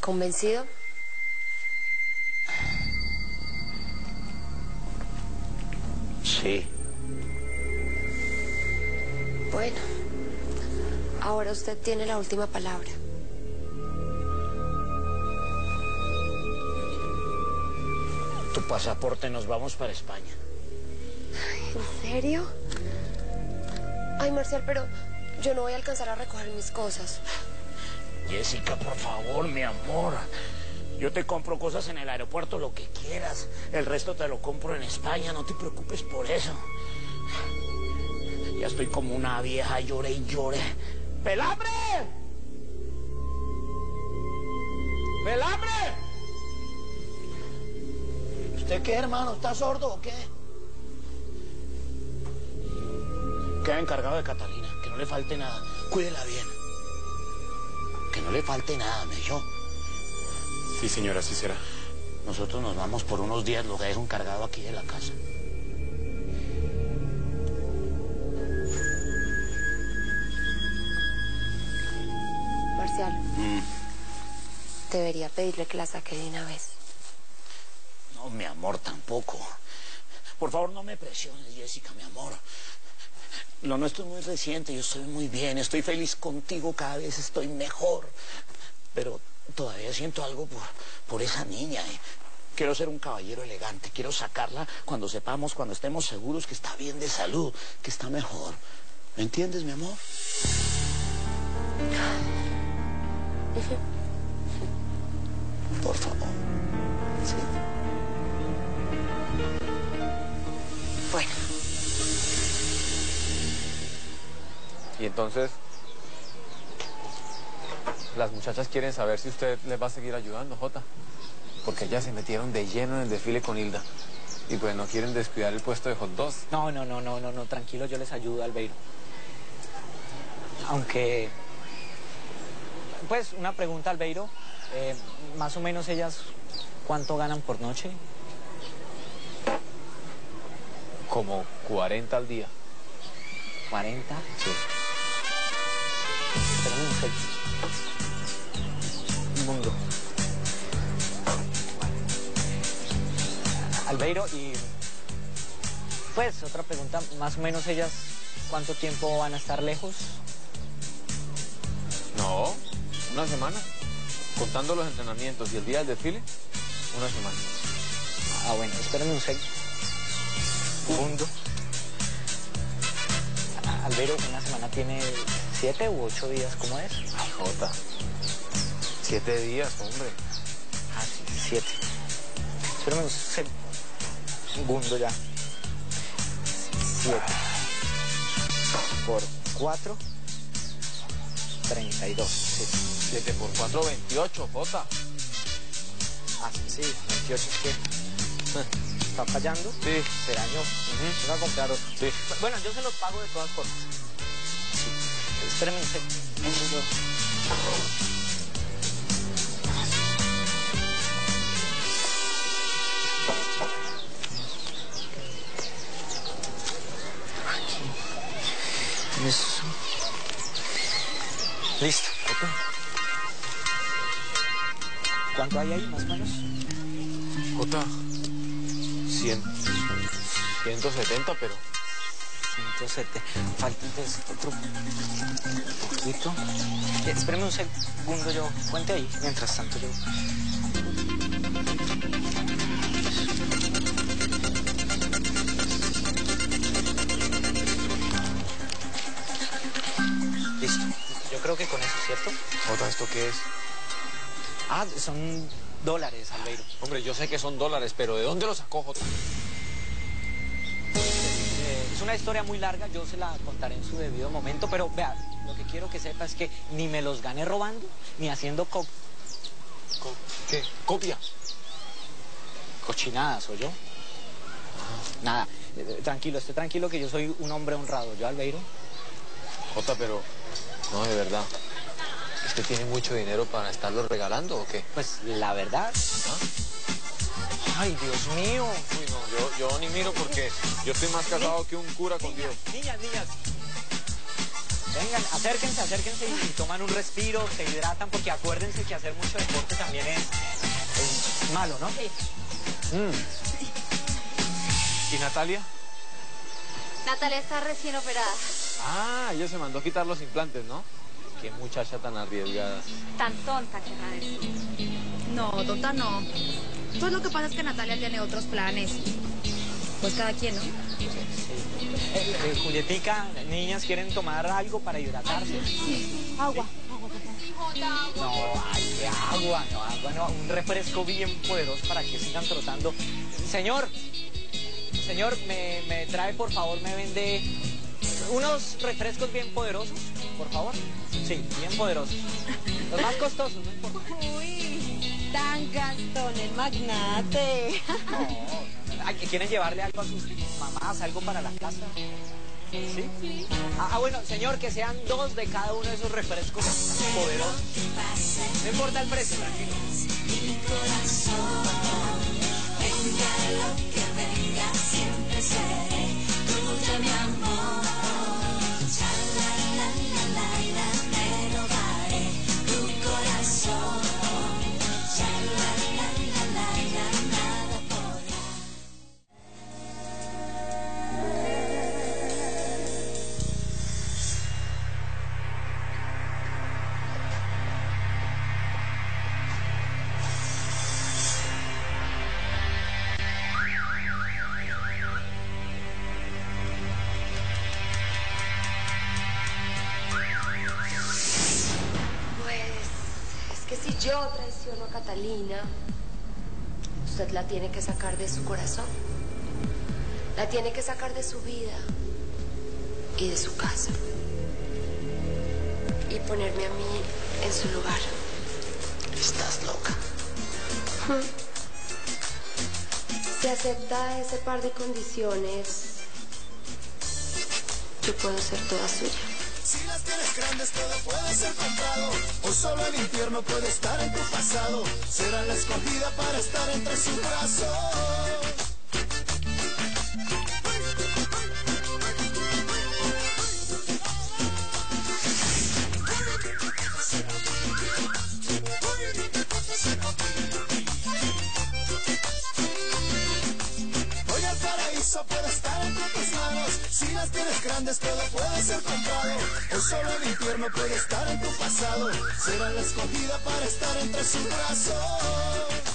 ¿Convencido? Sí. Bueno, ahora usted tiene la última palabra. Tu pasaporte, nos vamos para España. ¿En serio? Ay, Marcial, pero yo no voy a alcanzar a recoger mis cosas. Jessica, por favor, mi amor. Yo te compro cosas en el aeropuerto, lo que quieras. El resto te lo compro en España, no te preocupes por eso. Ya estoy como una vieja, lloré y lloré. ¡Pelambre! ¡Pelambre! ¿Usted qué, hermano? ¿Está sordo o qué? Queda encargado de Catalina, que no le falte nada. Cuídela bien. Que no le falte nada, me yo. Sí, señora, así será. Nosotros nos vamos por unos días, lo dejo encargado aquí de la casa. Marcial, debería pedirle que la saque de una vez. No, mi amor, tampoco. Por favor, no me presiones, Jessica, mi amor. Lo nuestro es muy reciente, yo estoy muy bien, estoy feliz contigo, cada vez estoy mejor. Pero todavía siento algo por, por esa niña. ¿eh? Quiero ser un caballero elegante, quiero sacarla cuando sepamos, cuando estemos seguros que está bien de salud, que está mejor. ¿Me entiendes, mi amor? Por favor. Sí. Bueno, entonces, las muchachas quieren saber si usted les va a seguir ayudando, Jota. Porque ellas se metieron de lleno en el desfile con Hilda. Y pues no quieren descuidar el puesto de hot dogs. No, no, no, no, no, no, tranquilo, yo les ayudo, Albeiro. Aunque, pues, una pregunta, Albeiro. eh, más o menos ellas, ¿cuánto ganan por noche? Como 40 al día. ¿40? Sí. Espérame un. Un mundo. Albeiro, y pues otra pregunta, más o menos ellas, ¿cuánto tiempo van a estar lejos? No, una semana. Contando los entrenamientos y el día del desfile, una semana. Ah, bueno, espérame un segundo. Ah, Albeiro, una semana tiene siete u ocho días, ¿cómo es? Jota. Siete días, hombre. Ah, sí, siete. Espérame un seg- segundo ya. Siete. Por cuatro. Treinta y dos. 7 por 4, 28, Jota. Ah, sí, 28 es que... ¿Está fallando? Sí. Se dañó. Voy a comprar otro. Sí. Bueno, yo se los pago de todas formas. Espérame un segundo. Aquí. Eso. Listo. ¿Cuánto hay ahí, más o menos? Jota. 100, 170, pero 107. Falta entonces otro poquito. Eh, espérame un segundo, yo cuente ahí. Mientras tanto, yo. Listo. Yo creo que con eso, ¿cierto? Jota, ¿esto qué es? Ah, son dólares, Albeiro. Hombre, yo sé que son dólares, pero ¿de dónde los sacó, Jota? Eh, una historia muy larga, yo se la contaré en su debido momento, pero vea, lo que quiero que sepa es que ni me los gané robando, ni haciendo co Co- ¿Qué? ¿Copia? cochinadas, ¿o yo? Nada, eh, tranquilo, esté tranquilo que yo soy un hombre honrado, yo Albeiro. Jota, pero... No, de verdad. ¿Usted tiene mucho dinero para estarlo regalando o qué? Pues la verdad. Ay, Dios mío. Uy, no, yo, yo ni miro porque yo estoy más casado que un cura con Dios. Niñas, niñas. Vengan, acérquense, acérquense y, y toman un respiro, se hidratan, porque acuérdense que hacer mucho deporte también es, es malo, ¿no? Mm. ¿Y Natalia? Natalia está recién operada. Ah, ella se mandó a quitar los implantes, ¿no? Qué muchacha tan arriesgada. Tan tonta, querrá decir. No, tonta no. Pues lo que pasa es que Natalia tiene otros planes. Pues cada quien, ¿no? Eh, eh, Julietica, niñas, ¿quieren tomar algo para hidratarse? Agua. No, agua, no, agua, no, un refresco bien poderoso para que sigan trotando. Señor, señor, me, me trae, por favor, me vende unos refrescos bien poderosos, por favor. Sí, bien poderosos. Los más costosos, no importa. Uy, tan gastón el magnate. No, ¿Quieren llevarle algo a sus mamás, algo para la casa? ¿Sí? Ah, ah, bueno, señor, que sean dos de cada uno de esos refrescos poderosos. No importa el precio, tranquilo. Traiciono a Catalina, usted la tiene que sacar de su corazón. La tiene que sacar de su vida y de su casa. Y ponerme a mí en su lugar. Estás loca. Si acepta ese par de condiciones, yo puedo ser toda suya. Grandes todo puede ser comprado. O solo el infierno puede estar en tu pasado. Será la escogida para estar entre sus brazos Grandes todo puede ser comprado. O solo el infierno puede estar en tu pasado. Será la escogida para estar entre sus brazos